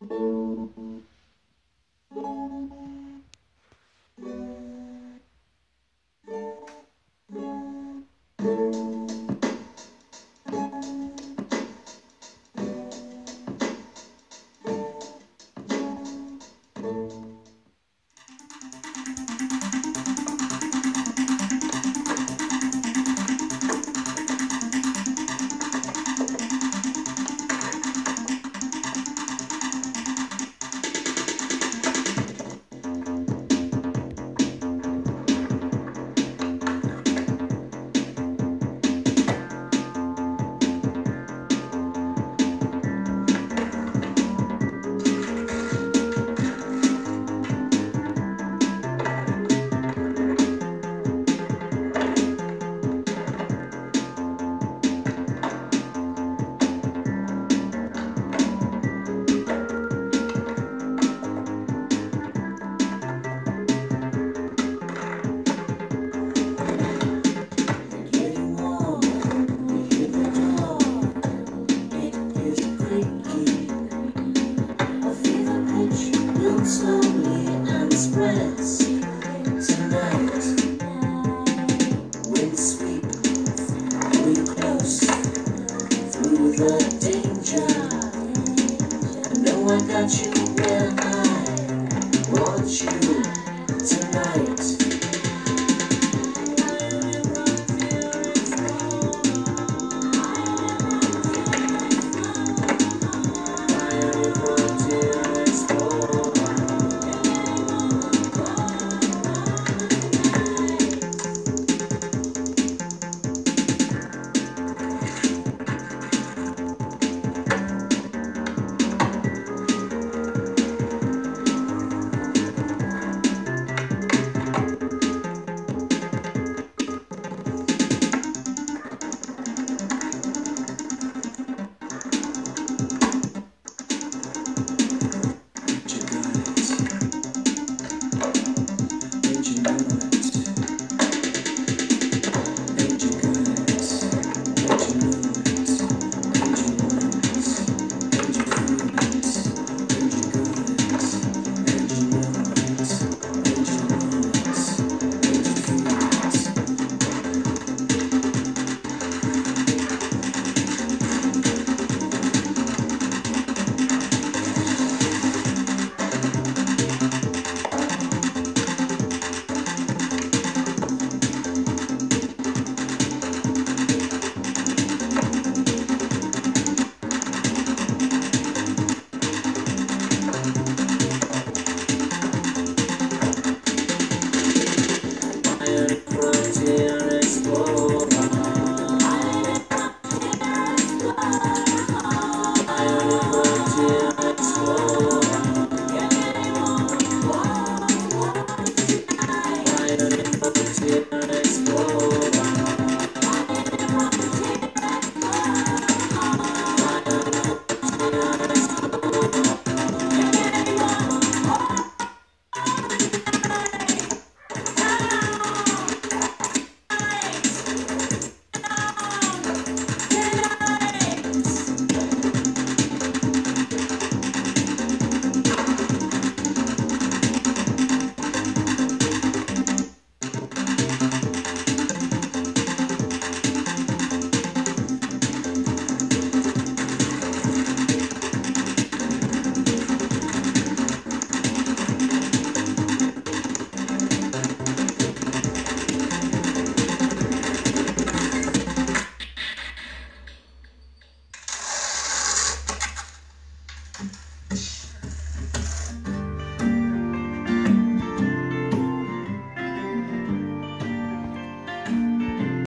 Getting I got you and I want you tonight.